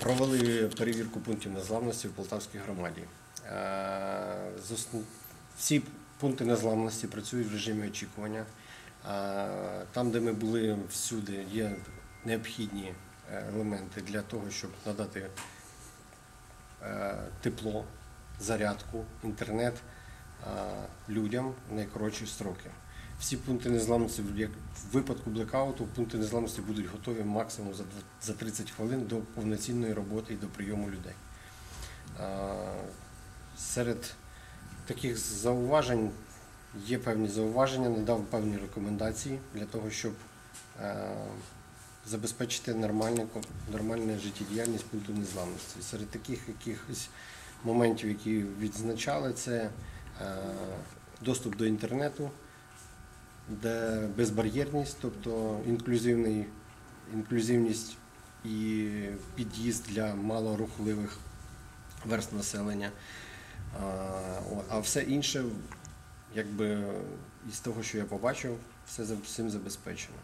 Провели перевірку пунктів незламності в Полтавській громаді. Е, Всі пункти незламності працюють в режимі очікування. Е, Там, де ми були всюди, є необхідні е, елементи для того, щоб надати тепло, зарядку, інтернет людям в найкоротші строки. Всі пункти незламності, як в випадку блекауту, пункти незламності будуть готові максимум за 30 хвилин до повноцінної роботи і до прийому людей. Серед таких зауважень є певні зауваження, надав певні рекомендації для того, щоб е, забезпечити нормальне, ко- життєдіяльність пункту незламності. Серед таких якихось моментів, які відзначали, це е, доступ до інтернету, де безбар'єрність, тобто інклюзивний, інклюзивність і під'їзд для малорухливих верст населення. А, все інше, якби із того, що я побачив, все всім забезпечено.